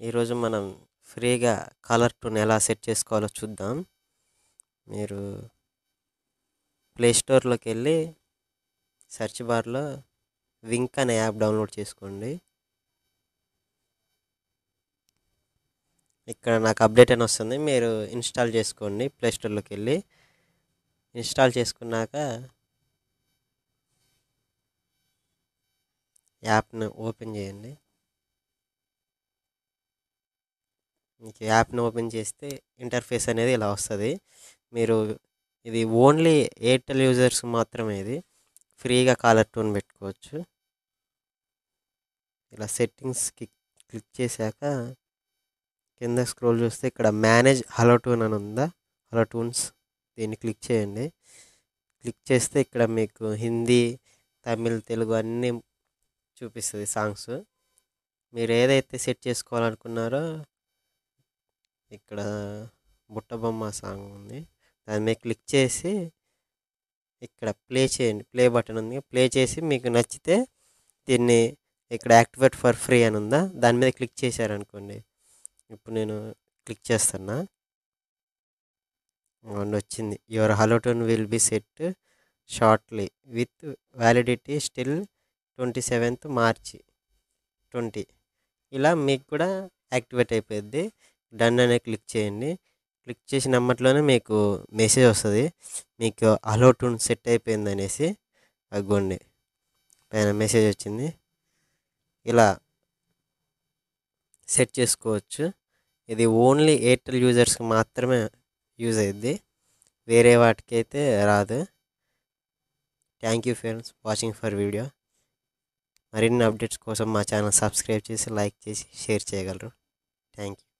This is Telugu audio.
ఈరోజు మనం ఫ్రీగా కలర్ టూన్ ఎలా సెట్ చేసుకోవాలో చూద్దాం. మీరు ప్లే స్టోర్లోకి వెళ్ళి సెర్చ్ బార్లో వింక్ అనే యాప్ డౌన్లోడ్ చేసుకోండి. ఇక్కడ నాకు అప్డేట్ అని వస్తుంది. మీరు ఇన్స్టాల్ చేసుకోండి ప్లే స్టోర్లోకి వెళ్ళి. ఇన్స్టాల్ చేసుకున్నాక యాప్ను ఓపెన్ చేయండి. మీకు యాప్ని ఓపెన్ చేస్తే ఇంటర్ఫేస్ అనేది ఇలా వస్తుంది. మీరు ఇది ఓన్లీ ఎయిర్టెల్ యూజర్స్ మాత్రమే ఇది. ఫ్రీగా కాలర్ టోన్ పెట్టుకోవచ్చు. ఇలా సెట్టింగ్స్కి క్లిక్ చేశాక కింద స్క్రోల్ చూస్తే ఇక్కడ మేనేజ్ హలో టూన్ అని ఉందా? హలో టూన్స్ దీన్ని క్లిక్ చేయండి. క్లిక్ చేస్తే ఇక్కడ మీకు హిందీ తమిళ్ తెలుగు అన్నీ చూపిస్తుంది సాంగ్స్. మీరు ఏదైతే సెట్ చేసుకోవాలనుకున్నారో ఇక్కడ బుట్టబొమ్మ సాంగ్ ఉంది. దాని మీద క్లిక్ చేసి ఇక్కడ ప్లే చేయండి. ప్లే బటన్ ఉంది. ప్లే చేసి మీకు నచ్చితే దీన్ని ఇక్కడ యాక్టివేట్ ఫర్ ఫ్రీ అని ఉందా? దాని మీద క్లిక్ చేశారనుకోండి. ఇప్పుడు నేను క్లిక్ చేస్తున్నా. అండ్ వచ్చింది. Your hello tune will be set shortly with validity still twenty seventh March twenty. ఇలా మీకు కూడా యాక్టివేట్ అయిపోద్ది డన్ అనే క్లిక్ చేయండి. క్లిక్ చేసిన నమ్మట్లోనే మీకు మెసేజ్ వస్తుంది. మీకు హలో టూన్ సెట్ అయిపోయింది అనేసి అగ్గోండి. పైన మెసేజ్ వచ్చింది. ఇలా సెట్ చేసుకోవచ్చు. ఇది ఓన్లీ ఎయిర్టెల్ యూజర్స్కి మాత్రమే యూజ్ అయ్యింది వేరే వాటికైతే రాదు. Thank you friends watching for video. మరిన్ని అప్డేట్స్ కోసం మా ఛానల్ సబ్స్క్రైబ్ చేసి లైక్ చేసి షేర్ చేయగలరు. Thank you.